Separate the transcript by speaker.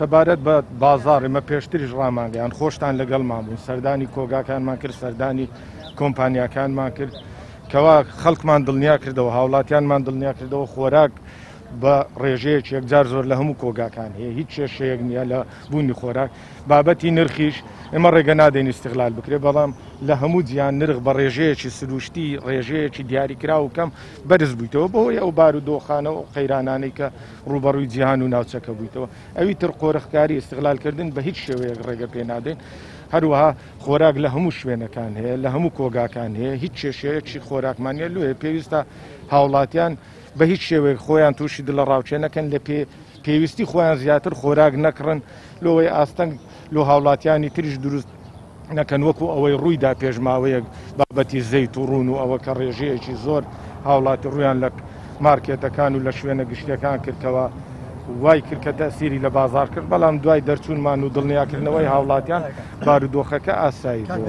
Speaker 1: سەبارەت بە بازار ئمە پێشتریش ڕامانگەیان خۆشتان لەگەڵمان بوون سەردانی کۆگاکانمان کرد سەردانی کۆمپانیاکانمان کرد کەوا خەڵکمان دڵنیا کردەوە هاوڵاتیانمان دڵنیا کردەوە خۆراک بە ڕێژەیەک یەکجار زۆر لە هەموو کۆگاکان هەیە هیچ کێشەیەک نییە لە بوونی خۆراک بابەتی نرخیش ئمە ڕێگە نادەین استغلال بکرێ بەڵام لە هەموو جیان نرخ بە ڕێژەیەکی سروشتی ڕێژەیەکی دیاریکراوکەم بەرز بوویتەوە بەهۆی ئەو بار و دۆخانەوە قەیرانانەی کە ڕووبەڕووی جیهان و ناوچەکە بوویتەوە، ئەوی تر قۆرخکاری، استغلالکردن، بە هیچ شێوەیەک ڕێگە پێ نادەین، هەروەها خۆراک لە هەموو شوێنەکان هەیە، لە هەموو کۆگاکان هەیە، هیچ کێشەیەکی خۆراکمان نییە، لۆیە پێویستە هاوڵاتیان بە هیچ شێوەیەک خۆیان تووشی دڵەڕاوکێ نەکەن، لە پێویستی خۆیان زیاتر خۆراک نەکڕن، لۆ ئەوەی ئاستەنگ لۆ هاوڵاتیانی تریش دروست. نەکەن وەکو ئەوەی ڕوویدا پێش ماوەیەک بابەتی زەیت و ڕوون و ئەوە کە ڕێژەیەکی زۆر هاوڵاتی ڕویان لە مارکێتەکان و لە شوێنە گشتیەکان کردکەوە وای کرد کە تەسیری لە بازار کرد بەڵام دوای دەرچوونمان و دڵنیاکردنەوەی هاوڵاتیان بارودۆخەکە ئاسایی بوو.